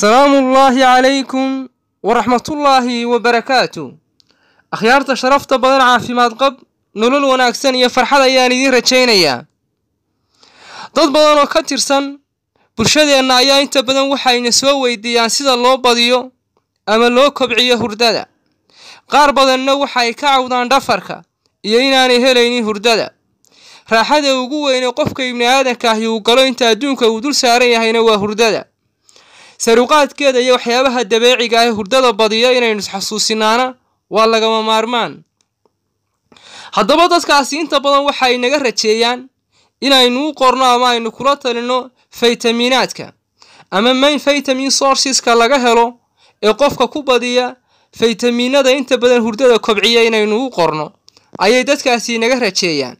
salaamu ullaahi calaykum waraxmatullaahi wabarakaatu akhyaarta sharafta badan caafimaad qab nolol wanaagsan iyo farxad ayaan idiin rajaynayaa. Dad badan oo ka tirsan bulshadeenna ayaa inta badan waxayna soo weydiiyaan sida loo badiyo ama loo kobciyo hurdada. Qaar badanna waxay ka cawdaan dhafarka iyo inaanay helaynin hurdada. Raaxada ugu weyne qofka ibni aadanka ahi uu galo inta adduunka uu dul saaran yahayna waa hurdada saruqaadkeeda iyo waxyaabaha dabeeciga ah hurdada badiya inaynu isxasuusinaana waa lagama maarmaan. Haddaba dadkaasi inta badan waxay naga rajeeyaan inaynu u qorno ama aynu kula talino faytaminaadka ama main vitamin sourceska laga helo ee qofka ku badiya faytamiinada inta badan hurdada kobciya inaynu u qorno ayay dadkaasi naga rajeeyaan.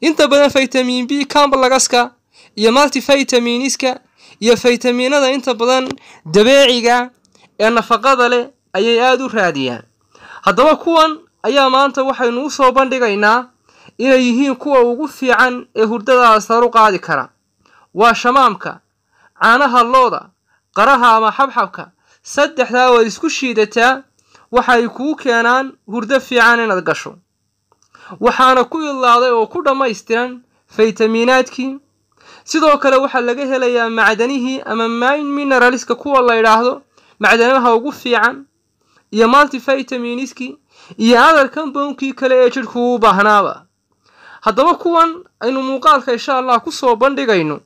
Inta badan vitamin b camblagaska iyo multivitaminiska iyo faytamiinada inta badan dabeeciga ee nafaqada leh ayay aada u raadiyaan. Haddaba kuwan ayaa maanta waxaynu u soo bandhigaynaa inay yihiin kuwa ugu fiican ee hurdada saru qaadi kara. Waa shamaamka caanaha looda qaraha ama xabxabka saddexdaa waad isku shiidataa waxay kuu keenaan hurdo fiican inaad gasho. Waxaana ku idlaaday oo ku dhammaystiran faytamiinaadkii sidoo kale waxaa laga helayaa macdanihii ama mine mineralska kuwa la yidhaahdo macdanaha ugu fiican iyo multivitaminiskii iyo adar compoundkii kale ee jidhku u baahnaaba. Haddaba kuwan aynu muuqaalka insha allah ku soo bandhigayno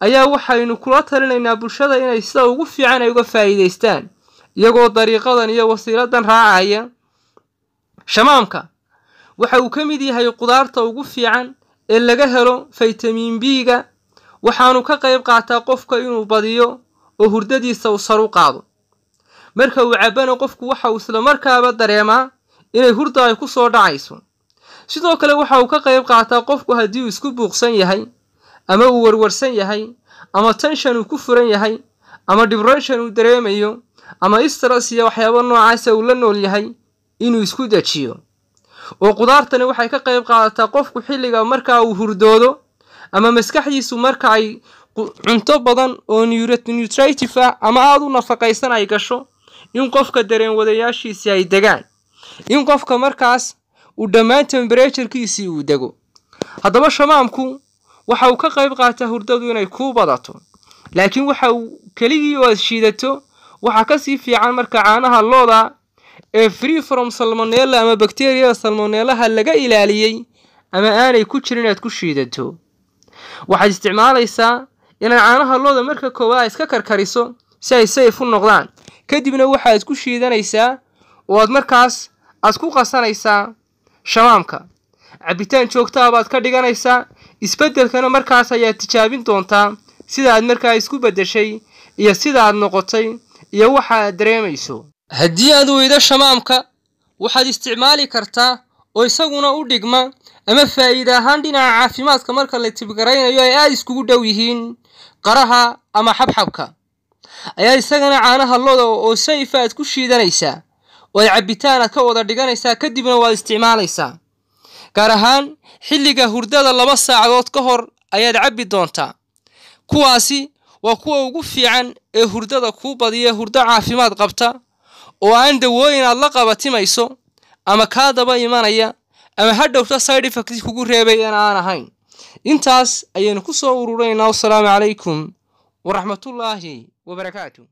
ayaa waxaynu kula talinaynaa bulshada inay sida ugu fiican ay uga faa'iidaystaan iyagoo dariiqadan iyo wasiiladan raacaya. Shamaamka waxa uu ka mid yahay qudaarta ugu fiican ee laga helo faytamiin b-ga waxaanu ka qayb qaataa qofka inuu badiyo oo hurdadiisa uu sar u qaado. Marka uu cabbana qofku waxa uu isla markaaba dareemaa inay hurda ay ku soo dhacayso. Sidoo kale waxa uu ka qayb qaataa qofku haddii uu isku buuqsan yahay ama uu warwarsan yahay ama tenshan uu ku furan yahay ama dibression uu dareemayo ama istras iyo waxyaaba noocaasa uu la nool yahay inuu isku dejiyo oo qudaartani waxay ka qayb qaadataa qofku xilliga markaa uu hurdoodo ama maskaxdiisu marka ay cunto badan oo nutrative ah ama aada u nafaqaysan ay gasho in qofka dareen wadayaashiisii ay degaan in qofka markaas uu dhammaan temberaturekiisii uu dego. Haddaba shamaamku waxa uu ka qayb qaataa hurdadu inay kuu badato laakiin waxa uu keligii oo aad shiidato waxaa ka sii fiican marka caanaha looda ee free from salmonella ama bakteriyada salmonellaha laga ilaaliyey ama aanay ku jirin inaad ku shiidato waxaad isticmaalaysaa inaad caanaha looda marka koowaad iska karkariso si ay sayf u noqdaan. Kadibna waxaad ku shiidanaysaa oo aad markaas aad ku qasanaysaa shamaamka cabitaan joogtaa baad ka dhiganaysaa. Isbeddelkana markaas ayaad tijaabin doontaa sida aad markaa isku beddeshay iyo sida aad noqotay iyo waxa aad dareemayso. Haddii aad weydo shamaamka waxaad isticmaali kartaa oo isaguna u dhigma ama faa'iide ahaan dhinaca caafimaadka marka la tibgaraynayo ay aada iskugu dhow yihiin qaraha ama xabxabka. Ayaa isagana caanaha looda oo sayfa aad ku shiidanaysaa oo ay cabbitaan aad ka wada dhiganaysaa kadibna waad isticmaalaysaa. Gaar ahaan xilliga hurdada laba saacadood ka hor ayaad cabbi doontaa. Kuwaasi waa kuwa ugu fiican ee hurdada kuu badiya hurdo caafimaad qabta oo aan dawooyin aad la qabatimayso ama kaa daba imanaya ama ha dhowta side effect kugu reebay aan ahayn. Intaas ayaynu ku soo ururaynaa wassalaamu calaykum waraxmatullaahi wabarakaatu